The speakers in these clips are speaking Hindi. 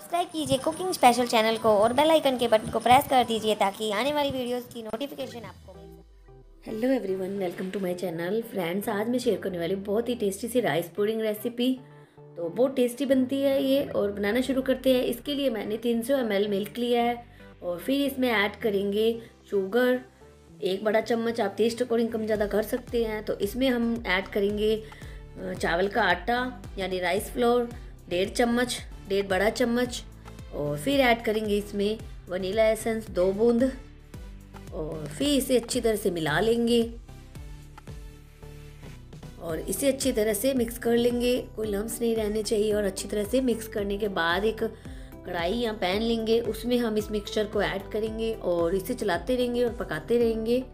कीजिए कुकिंग स्पेशल चैनल को और बेल आइकन के बटन को प्रेस कर दीजिए ताकि आने वाली वीडियोस की नोटिफिकेशन आपको मिल सके। Hello everyone welcome to my channel friends आज मैं शेयर करने वाली बहुत ही टेस्टी सी राइस पुडिंग रेसिपी तो बहुत टेस्टी बनती है ये और बनाना शुरू करते हैं। इसके लिए मैंने 300 सौ मिल्क लिया है और फिर इसमें ऐड करेंगे शुगर एक बड़ा चम्मच आप टेस्ट अकॉर्डिंग कम ज़्यादा कर सकते हैं। तो इसमें हम ऐड करेंगे चावल का आटा, यानी राइस फ्लोर डेढ़ चम्मच डेढ़ बड़ा चम्मच और फिर ऐड करेंगे इसमें वनीला एसेंस, दो बूंद और फिर इसे अच्छी तरह से मिला लेंगे। और इसे अच्छी तरह से मिक्स कर लेंगे। कोई लम्स नहीं रहने चाहिए और अच्छी तरह से मिक्स करने के बाद एक कढ़ाई या पैन लेंगे। उसमें हम इस मिक्सचर को ऐड करेंगे और इसे चलाते रहेंगे और पकाते रहेंगे।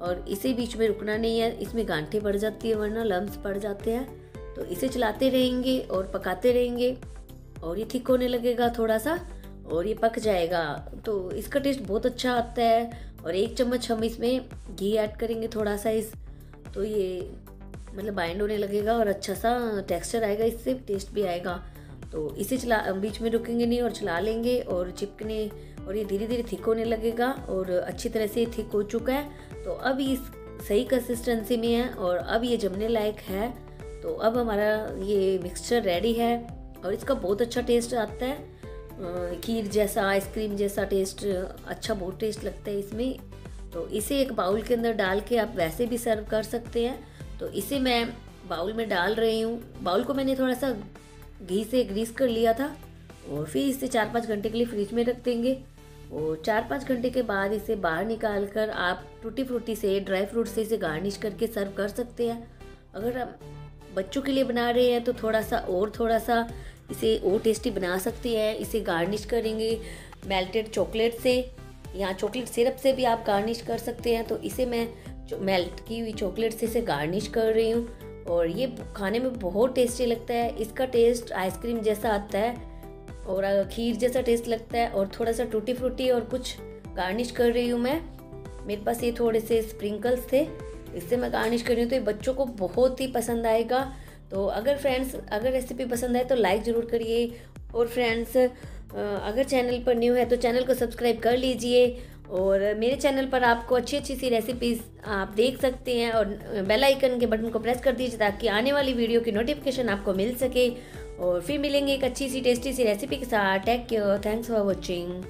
और इसे बीच में रुकना नहीं है। इसमें गांठें पड़ जाती है वरना लम्स पड़ जाते हैं। तो इसे चलाते रहेंगे और पकाते रहेंगे। और ये थिक होने लगेगा थोड़ा सा और ये पक जाएगा। तो इसका टेस्ट बहुत अच्छा आता है, और एक चम्मच हम इसमें घी ऐड करेंगे थोड़ा सा इस तो ये मतलब बाइंड होने लगेगा और अच्छा सा टेक्सचर आएगा, इससे टेस्ट भी आएगा। तो इसे चला, बीच में रुकेंगे नहीं और चला लेंगे और चिपकने, और ये धीरे धीरे थिक होने लगेगा और अच्छी तरह से थिक हो चुका है। तो अब इस सही कंसिस्टेंसी में है और अब ये जमने लायक है। तो अब हमारा ये मिक्सचर रेडी है। और इसका बहुत अच्छा टेस्ट आता है। खीर जैसा आइसक्रीम जैसा टेस्ट अच्छा बहुत टेस्ट लगता है इसमें। तो इसे एक बाउल के अंदर डाल के आप वैसे भी सर्व कर सकते हैं। तो इसे मैं बाउल में डाल रही हूँ। बाउल को मैंने थोड़ा सा घी से ग्रीस कर लिया था और फिर इसे चार पाँच घंटे के लिए फ्रिज में रख देंगे। और चार पाँच घंटे के बाद इसे बाहर निकाल कर आप टूटी फ्रूटी से ड्राई फ्रूट से इसे गार्निश करके सर्व कर सकते हैं। अगर आप बच्चों के लिए बना रहे हैं तो थोड़ा सा और थोड़ा सा इसे और टेस्टी बना सकते हैं। इसे गार्निश करेंगे मेल्टेड चॉकलेट से, या चॉकलेट सिरप से भी आप गार्निश कर सकते हैं। तो इसे मैं मेल्ट की हुई चॉकलेट से इसे गार्निश कर रही हूँ, और ये खाने में बहुत टेस्टी लगता है। इसका टेस्ट आइसक्रीम जैसा आता है, और खीर जैसा टेस्ट लगता है, और थोड़ा सा टूटी फ्रूटी और कुछ गार्निश कर रही हूँ मैं। मेरे पास ये थोड़े से स्प्रिंकल्स थे इससे मैं गार्निश कर रही हूँ तो ये बच्चों को बहुत ही पसंद आएगा। तो अगर फ्रेंड्स अगर रेसिपी पसंद आए तो लाइक ज़रूर करिए। और फ्रेंड्स अगर चैनल पर न्यू है तो चैनल को सब्सक्राइब कर लीजिए। और मेरे चैनल पर आपको अच्छी अच्छी सी रेसिपीज़ आप देख सकते हैं और बेल आइकन के बटन को प्रेस कर दीजिए ताकि आने वाली वीडियो की नोटिफिकेशन आपको मिल सके। और फिर मिलेंगे एक अच्छी सी टेस्टी सी रेसिपी के साथ। Take care thanks for watching